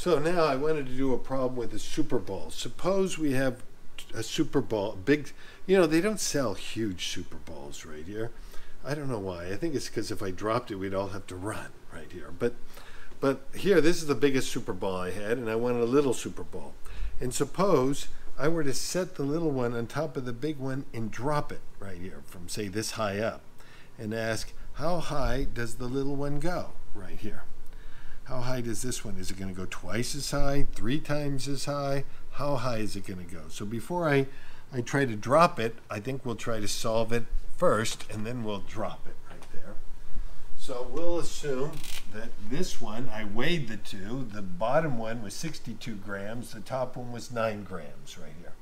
So now I wanted to do a problem with a super ball. Suppose we have a super ball, big, you know, they don't sell huge super balls right here. I don't know why. I think it's because if I dropped it, we'd all have to run right here. But, but here, this is the biggest super ball I had, and I wanted a little super ball. And suppose I were to set the little one on top of the big one and drop it right here from, say, this high up, and ask, how high does the little one go right here? High does this one? Is it going to go twice as high, three times as high? How high is it going to go? So before I, I try to drop it, I think we'll try to solve it first, and then we'll drop it right there. So we'll assume that this one, I weighed the two. The bottom one was 62 grams. The top one was 9 grams right here.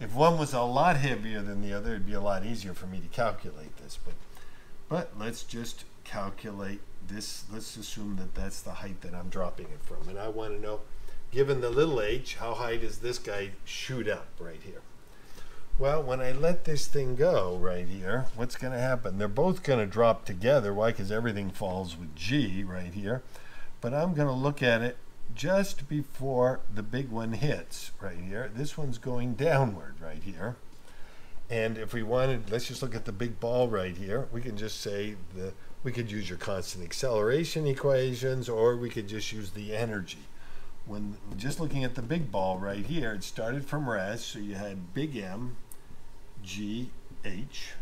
If one was a lot heavier than the other, it'd be a lot easier for me to calculate this. But, but let's just calculate this, let's assume that that's the height that I'm dropping it from. And I want to know, given the little h, how high does this guy shoot up right here? Well, when I let this thing go right here, what's going to happen? They're both going to drop together. Why? Because everything falls with g right here. But I'm going to look at it just before the big one hits right here. This one's going downward right here. And if we wanted, let's just look at the big ball right here. We can just say the we could use your constant acceleration equations or we could just use the energy. When just looking at the big ball right here, it started from rest, so you had big M, G, H,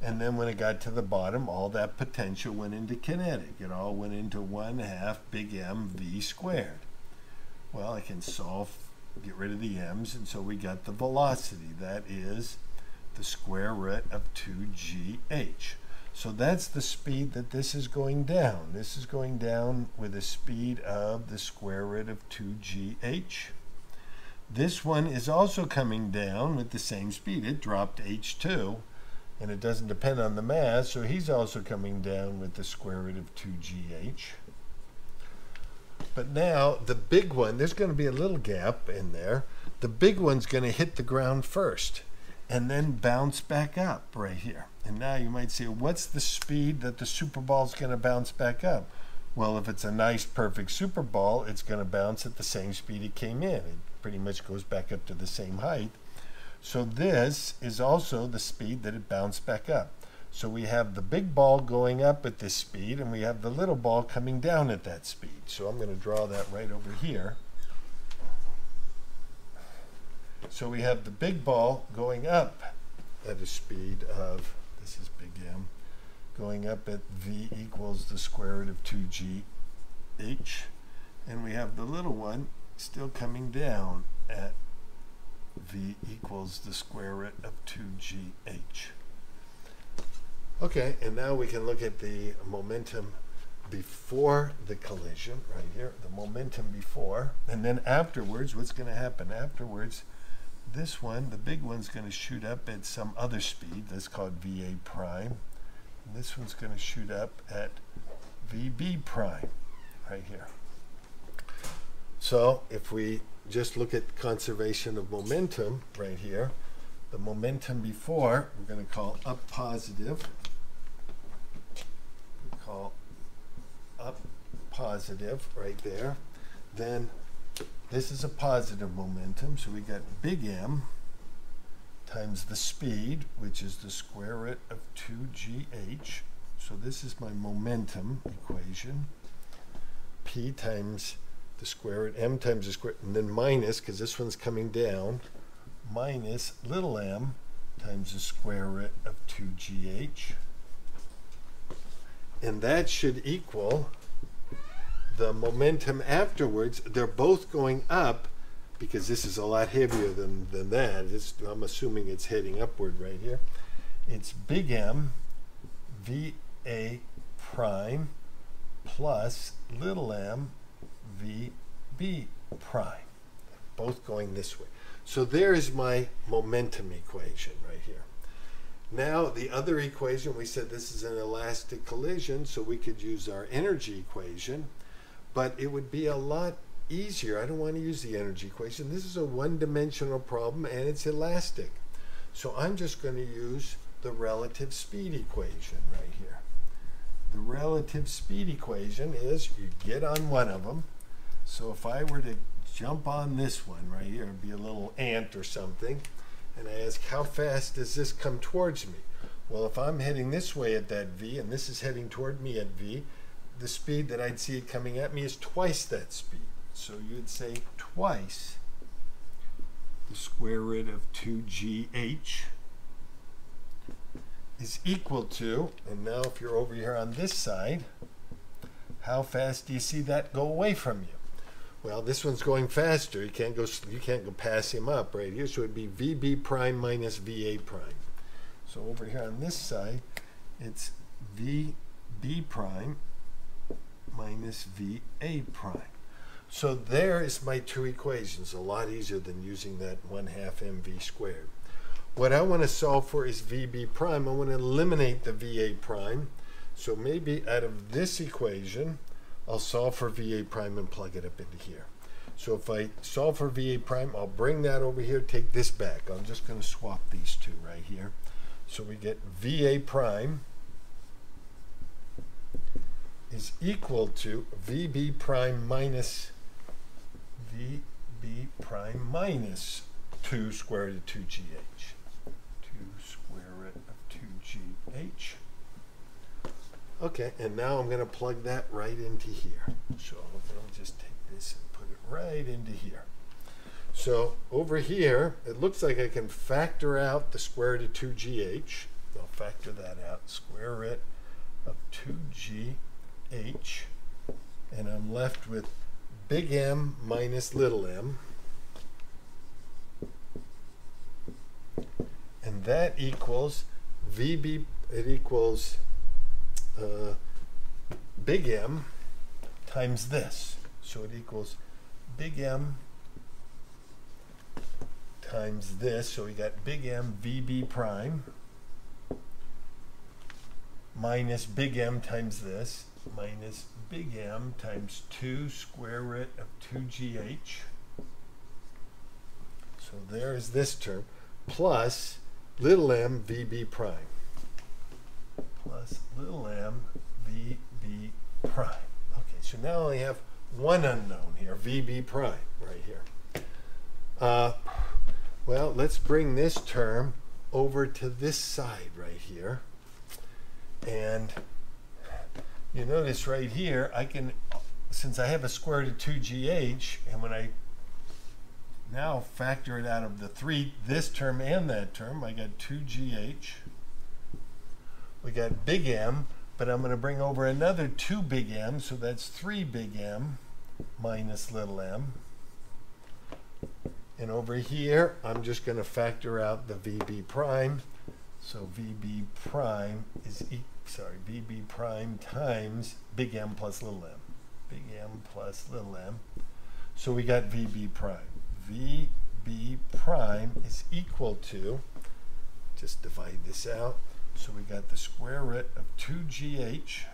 and then when it got to the bottom, all that potential went into kinetic. It all went into 1 half big M V squared. Well, I can solve, get rid of the m's, and so we got the velocity. That is the square root of 2gh. So that's the speed that this is going down. This is going down with a speed of the square root of 2gh. This one is also coming down with the same speed. It dropped h2, and it doesn't depend on the mass, so he's also coming down with the square root of 2gh. But now, the big one, there's going to be a little gap in there. The big one's going to hit the ground first and then bounce back up right here. And now you might say, what's the speed that the super ball is going to bounce back up? Well, if it's a nice, perfect super ball, it's going to bounce at the same speed it came in. It pretty much goes back up to the same height. So this is also the speed that it bounced back up. So we have the big ball going up at this speed, and we have the little ball coming down at that speed. So I'm going to draw that right over here. So we have the big ball going up at a speed of this is big M, going up at V equals the square root of 2G H. And we have the little one still coming down at V equals the square root of 2GH. Okay, and now we can look at the momentum before the collision, right here, the momentum before, and then afterwards, what's going to happen afterwards? This one, the big one's going to shoot up at some other speed. That's called VA prime. And this one's going to shoot up at VB prime right here. So if we just look at conservation of momentum right here, the momentum before, we're going to call up positive. We call up positive right there. Then this is a positive momentum, so we got big M times the speed, which is the square root of 2gh. So this is my momentum equation. P times the square root, M times the square, and then minus, because this one's coming down, minus little m times the square root of 2gh. And that should equal the momentum afterwards, they're both going up because this is a lot heavier than, than that. It's, I'm assuming it's heading upward right here. It's big M VA prime plus little m VB prime, both going this way. So there is my momentum equation right here. Now the other equation, we said this is an elastic collision, so we could use our energy equation but it would be a lot easier. I don't want to use the energy equation. This is a one-dimensional problem and it's elastic. So I'm just going to use the relative speed equation right here. The relative speed equation is you get on one of them, So if I were to jump on this one right here, it'd be a little ant or something, and I ask, how fast does this come towards me? Well, if I'm heading this way at that v, and this is heading toward me at v, the speed that I'd see it coming at me is twice that speed. So you'd say twice the square root of 2gh is equal to, and now if you're over here on this side, how fast do you see that go away from you? Well, this one's going faster. You can't go. You can't go pass him up right here. So it'd be VB prime minus VA prime. So over here on this side, it's VB prime minus VA prime. So there is my two equations. A lot easier than using that 1 half mv squared. What I want to solve for is VB prime. I want to eliminate the VA prime. So maybe out of this equation, I'll solve for VA prime and plug it up into here. So if I solve for VA prime, I'll bring that over here, take this back. I'm just going to swap these two right here. So we get VA prime is equal to VB prime minus VB prime minus 2 square root of 2GH. 2 square root of 2GH. Okay, and now I'm going to plug that right into here. So I'll just take this and put it right into here. So over here, it looks like I can factor out the square root of 2gh. I'll factor that out. Square root of 2gh. H, and I'm left with big M minus little m. And that equals VB, it equals uh, big M times this. So it equals big M times this. So we got big M VB prime minus big M times this minus big M times 2 square root of 2GH. So there is this term plus little m VB prime plus little m VB prime. Okay, so now I have one unknown here, VB prime, right here. Uh, well, let's bring this term over to this side right here. And you notice right here, I can, since I have a square root of 2gh, and when I now factor it out of the three, this term and that term, I got 2gh we got big M, but I'm going to bring over another 2 big M, so that's 3 big M minus little m. And over here, I'm just going to factor out the VB prime. So VB prime is, e sorry, VB prime times big M plus little m. Big M plus little m. So we got VB prime. VB prime is equal to, just divide this out, so we got the square root of 2gh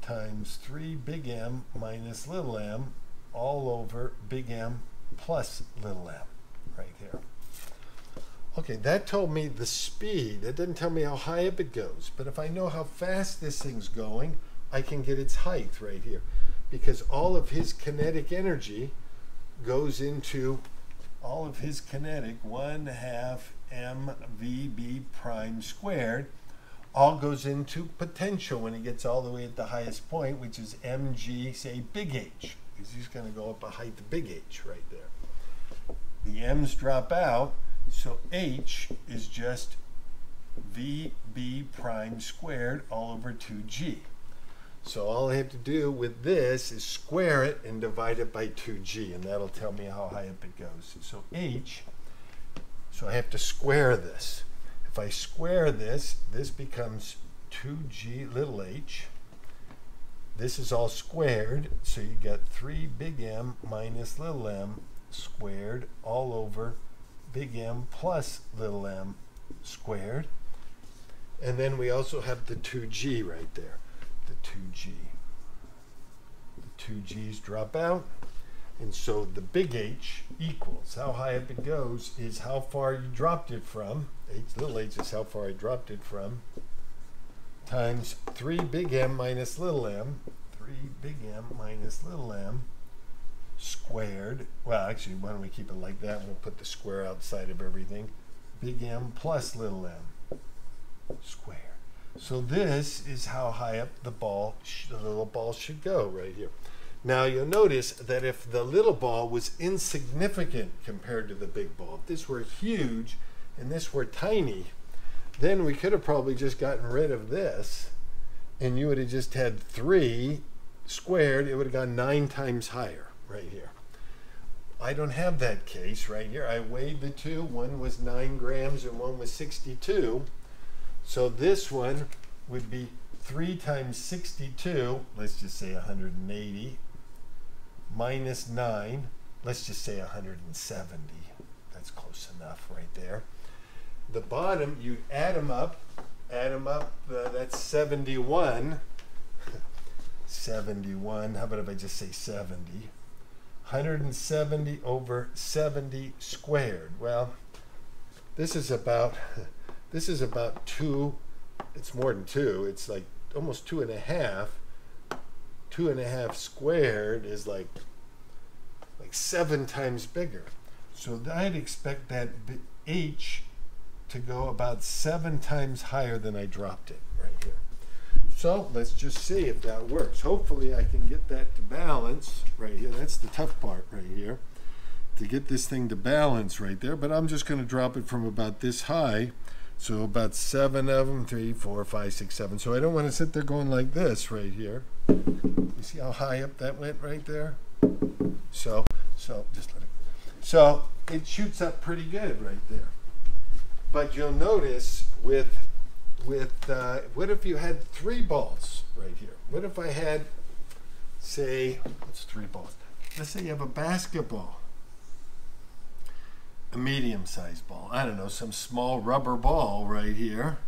times 3 big M minus little m all over big M plus little m right here. Okay, that told me the speed. It didn't tell me how high up it goes. But if I know how fast this thing's going, I can get its height right here. Because all of his kinetic energy goes into all of his kinetic, 1 half mvb prime squared all goes into potential when he gets all the way at the highest point, which is mg, say, big H, because he's going to go up a height big H right there. The m's drop out, so h is just vb prime squared all over 2g. So all I have to do with this is square it and divide it by 2g, and that'll tell me how high up it goes. So h so I have to square this. If I square this, this becomes 2g little h. This is all squared, so you get 3 big M minus little m squared all over big M plus little m squared. And then we also have the 2g right there, the 2g. The 2g's drop out. And so the big H equals how high up it goes is how far you dropped it from. H little h is how far I dropped it from. Times 3 big M minus little m. 3 big M minus little m squared. Well, actually, why don't we keep it like that? We'll put the square outside of everything. Big M plus little m squared. So this is how high up the ball, the little ball should go right here. Now you'll notice that if the little ball was insignificant compared to the big ball, if this were huge and this were tiny, then we could have probably just gotten rid of this and you would have just had three squared, it would have gone nine times higher right here. I don't have that case right here. I weighed the two. One was 9 grams and one was 62. So this one would be 3 times 62, let's just say 180, minus 9, let's just say 170. That's close enough right there. The bottom, you add them up, add them up, uh, that's 71. 71, how about if I just say 70? 170 over 70 squared. Well, this is about, this is about two, it's more than two, it's like almost two and a half. Two and a half squared is like, like seven times bigger. So I'd expect that H to go about seven times higher than I dropped it. So let's just see if that works. Hopefully I can get that to balance right here. That's the tough part right here. To get this thing to balance right there. But I'm just going to drop it from about this high. So about seven of them, three, four, five, six, seven. So I don't want to sit there going like this right here. You see how high up that went right there? So, so just let it. So it shoots up pretty good right there. But you'll notice with with uh, what if you had three balls right here? What if I had, say, what's three balls? Let's say you have a basketball, a medium-sized ball. I don't know, some small rubber ball right here,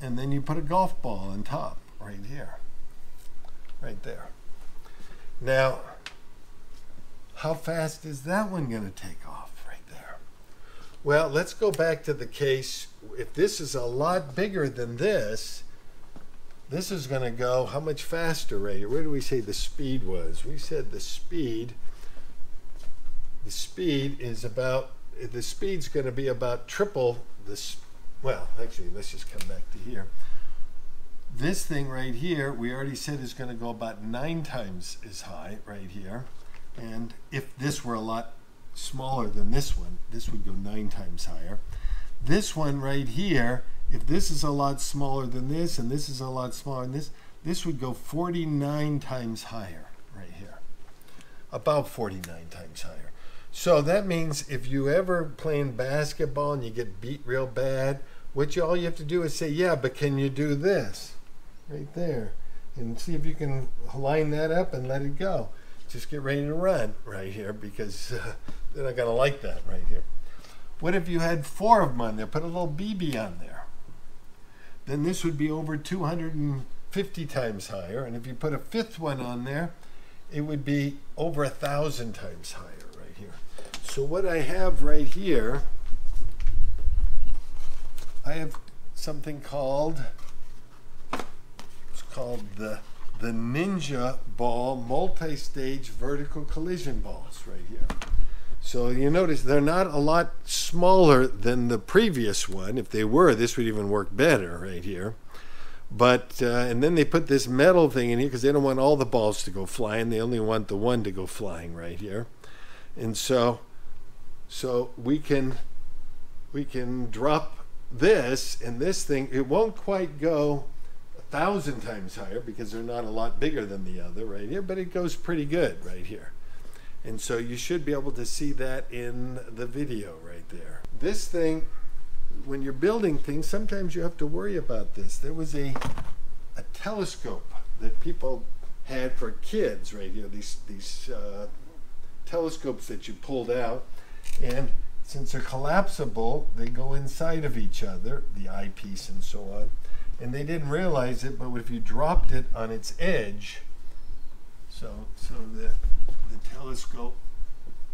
and then you put a golf ball on top right here, right there. Now, how fast is that one going to take off? Well, let's go back to the case. If this is a lot bigger than this, this is going to go how much faster, Ray? Where do we say the speed was? We said the speed, the speed is about, the speed's going to be about triple this, well, actually, let's just come back to here. This thing right here, we already said is going to go about nine times as high right here. And if this were a lot smaller than this one, this would go nine times higher. This one right here, if this is a lot smaller than this and this is a lot smaller than this, this would go 49 times higher right here. About 49 times higher. So that means if you ever playing basketball and you get beat real bad, what you all you have to do is say, yeah, but can you do this? Right there. And see if you can line that up and let it go. Just get ready to run right here because uh, they're not going to like that right here. What if you had four of them on there? Put a little BB on there. Then this would be over 250 times higher. And if you put a fifth one on there, it would be over a thousand times higher right here. So what I have right here, I have something called, it's called the the Ninja Ball multi-stage vertical collision balls right here. So you notice they're not a lot smaller than the previous one. If they were, this would even work better right here. But, uh, and then they put this metal thing in here because they don't want all the balls to go flying. They only want the one to go flying right here. And so, so we can, we can drop this and this thing. It won't quite go a thousand times higher because they're not a lot bigger than the other right here, but it goes pretty good right here. And so you should be able to see that in the video right there. This thing, when you're building things, sometimes you have to worry about this. There was a, a telescope that people had for kids right here, these, these uh, telescopes that you pulled out. And since they're collapsible, they go inside of each other, the eyepiece and so on. And they didn't realize it, but if you dropped it on its edge, so, so the telescope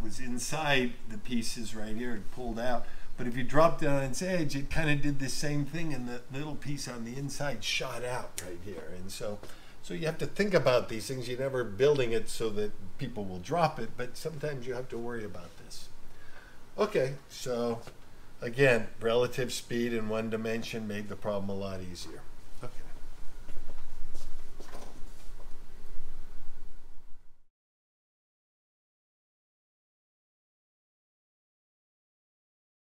was inside the pieces right here and pulled out. But if you dropped it on its edge, it kind of did the same thing, and the little piece on the inside shot out right here. And so, So you have to think about these things. You're never building it so that people will drop it, but sometimes you have to worry about this. Okay, so again, relative speed in one dimension made the problem a lot easier.